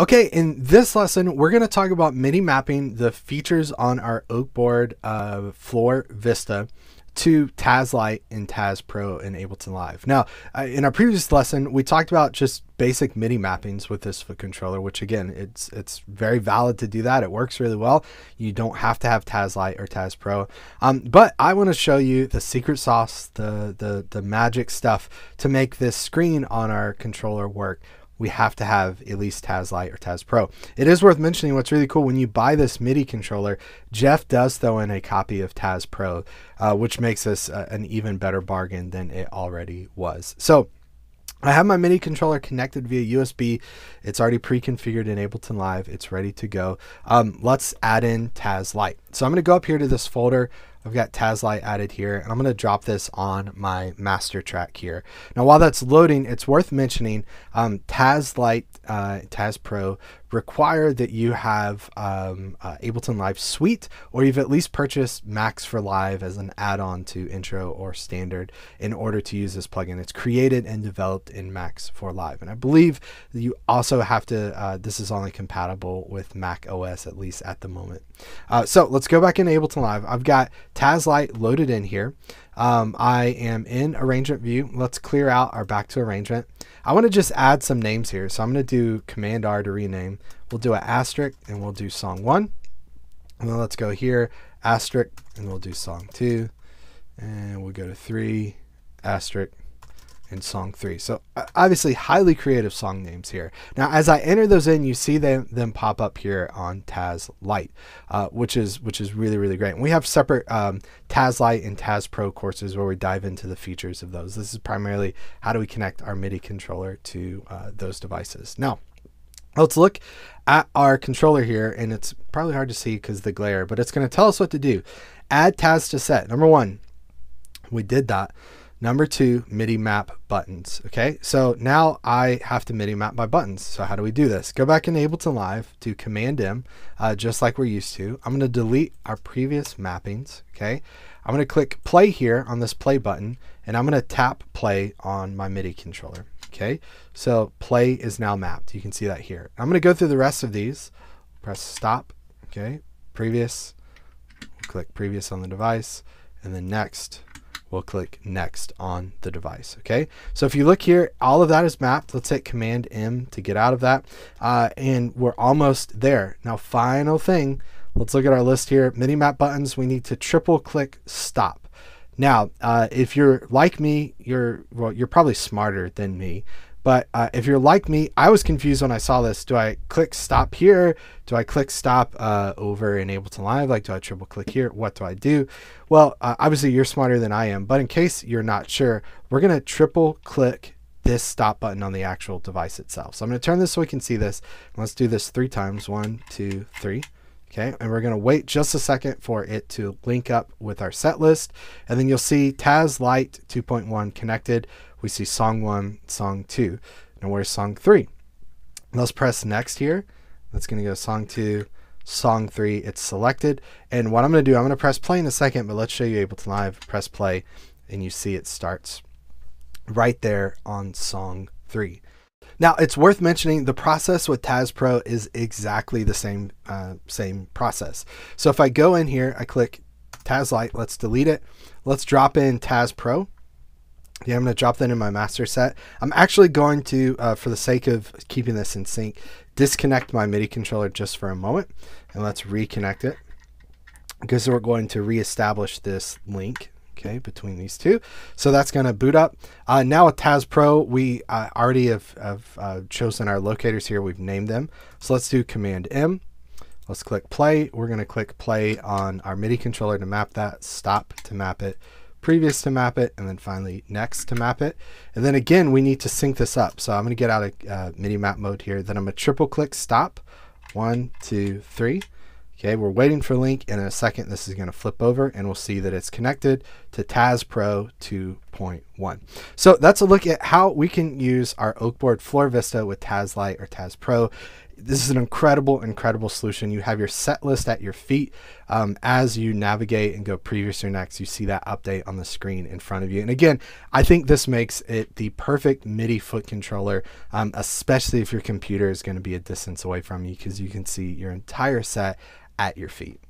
Okay, in this lesson, we're going to talk about MIDI mapping the features on our Oakboard uh, floor Vista to Taz Lite and Taz Pro in Ableton Live. Now, uh, in our previous lesson, we talked about just basic MIDI mappings with this foot controller, which again, it's it's very valid to do that. It works really well. You don't have to have Taz Lite or Taz Pro. Um, but I want to show you the secret sauce, the the the magic stuff to make this screen on our controller work we have to have at least Taz Lite or Taz Pro. It is worth mentioning what's really cool when you buy this MIDI controller, Jeff does throw in a copy of Taz Pro, uh, which makes this uh, an even better bargain than it already was. So I have my MIDI controller connected via USB. It's already pre-configured in Ableton Live. It's ready to go. Um, let's add in Taz Lite. So I'm going to go up here to this folder. I've got Taz added here, and I'm going to drop this on my master track here. Now, while that's loading, it's worth mentioning um, Taz uh, Pro require that you have um, uh, Ableton Live Suite, or you've at least purchased Max for Live as an add-on to Intro or Standard in order to use this plugin. It's created and developed in Max for Live, and I believe you also have to. Uh, this is only compatible with Mac OS at least at the moment. Uh, so let's go back in Ableton Live. I've got Taz Lite loaded in here. Um, I am in arrangement view. Let's clear out our back to arrangement. I want to just add some names here. So I'm going to do Command R to rename. We'll do an asterisk and we'll do song one. And then let's go here, asterisk, and we'll do song two. And we'll go to three, asterisk, in song three. So uh, obviously highly creative song names here. Now, as I enter those in, you see them, them pop up here on Taz Lite, uh, which is which is really really great. And we have separate um, Taz Lite and Taz Pro courses where we dive into the features of those. This is primarily how do we connect our MIDI controller to uh, those devices. Now, let's look at our controller here, and it's probably hard to see because the glare, but it's going to tell us what to do. Add Taz to set. Number one, we did that. Number two, MIDI map buttons. Okay, so now I have to MIDI map my buttons. So how do we do this? Go back in Ableton Live to Command M, uh, just like we're used to. I'm going to delete our previous mappings. Okay, I'm going to click play here on this play button, and I'm going to tap play on my MIDI controller. Okay, so play is now mapped. You can see that here. I'm going to go through the rest of these. Press stop. Okay, previous. Click previous on the device, and then next we'll click next on the device. Okay, so if you look here, all of that is mapped. Let's hit Command M to get out of that, uh, and we're almost there. Now, final thing, let's look at our list here. MIDI map buttons. We need to triple click stop. Now, uh, if you're like me, you're well, you're probably smarter than me. But uh, if you're like me, I was confused when I saw this. Do I click stop here? Do I click stop uh, over in Ableton Live? Like, do I triple click here? What do I do? Well, uh, obviously you're smarter than I am, but in case you're not sure, we're going to triple click this stop button on the actual device itself. So I'm going to turn this so we can see this. Let's do this three times. One, two, three. Okay, and we're going to wait just a second for it to link up with our set list. And then you'll see Taz Lite 2.1 connected we see song one, song two. Now where's song three? Let's press next here. That's going to go song two, song three. It's selected. And what I'm going to do, I'm going to press play in a second, but let's show you Ableton Live. Press play, and you see it starts right there on song three. Now, it's worth mentioning the process with Taz Pro is exactly the same uh, same process. So if I go in here, I click Taz Lite, let's delete it. Let's drop in Taz Pro. Yeah, I'm going to drop that in my master set. I'm actually going to, uh, for the sake of keeping this in sync, disconnect my MIDI controller just for a moment. And let's reconnect it. Because we're going to reestablish this link okay, between these two. So that's going to boot up. Uh, now with Taz Pro, we uh, already have, have uh, chosen our locators here. We've named them. So let's do Command M. Let's click play. We're going to click play on our MIDI controller to map that, stop to map it, previous to map it, and then finally next to map it. And then again, we need to sync this up. So I'm going to get out of uh, MIDI map mode here. Then I'm going to triple click stop. One, two, three. Okay, we're waiting for link. And in a second, this is going to flip over and we'll see that it's connected to Taz Pro 2.1. So that's a look at how we can use our Oakboard Floor Vista with Taz Lite or Taz Pro this is an incredible, incredible solution. You have your set list at your feet. Um, as you navigate and go previous or next, you see that update on the screen in front of you. And again, I think this makes it the perfect MIDI foot controller, um, especially if your computer is going to be a distance away from you because you can see your entire set at your feet.